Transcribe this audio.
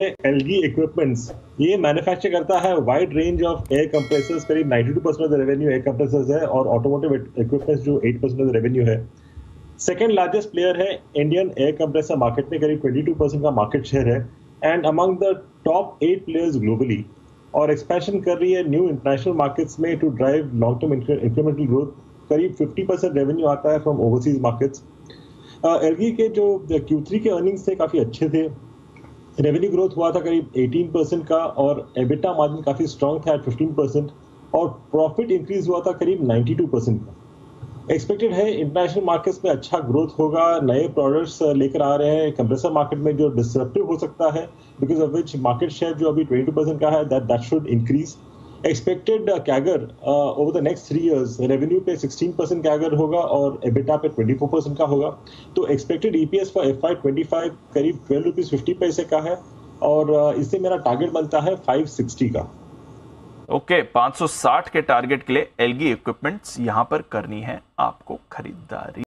Algae equipments ये manufacture करता है wide range of air compressors करीब 92 percent of the revenue air compressors है और ऑटोमोटिव इक्विपमेंट्स जो 8 परसेंट ऑफ़ द रेवेन्यू है। सेकेंड लार्जेस्ट प्लेयर है इंडियन एयर कंप्रेसर मार्केट में, करीब 22 परसेंट का मार्केट शेयर है। And among the top eight players globally और एक्सपेंशन कर रही है न्यू इंटरनेशनल मार्केट्स में to drive long term incremental growth करीब 50 परसेंट रेवेन्यू आता है फ्रॉम ओवरसीज मार्केट्स एलगी के जो Q3 के अर्निंग्स थे, काफ़ी अच्छे थे। रेवेन्यू ग्रोथ हुआ था करीब 18 परसेंट का और एबिटा मार्जिन काफ़ी स्ट्रॉन्ग था 15 परसेंट और प्रॉफिट इंक्रीज हुआ था करीब 92 परसेंट का। एक्सपेक्टेड है इंटरनेशनल मार्केट्स में अच्छा ग्रोथ होगा, नए प्रोडक्ट्स लेकर आ रहे हैं। कंप्रेसर मार्केट में जो डिसरप्टिव हो सकता है because of which market share जो अभी 22 परसेंट का है that that should increase expected CAGR over the next three years revenue पे 16 परसेंट कैगर होगा और एबिटा पे 24 परसेंट का होगा। तो expected EPS for F Y twenty five करीब ट्वेल्व रुपीज़ फिफ्टी पैसे का है और uh, इससे मेरा टारगेट बनता है 560 का। ओके okay, 560 के टारगेट के लिए एलगी इक्विपमेंट्स यहाँ पर करनी है आपको खरीदारी।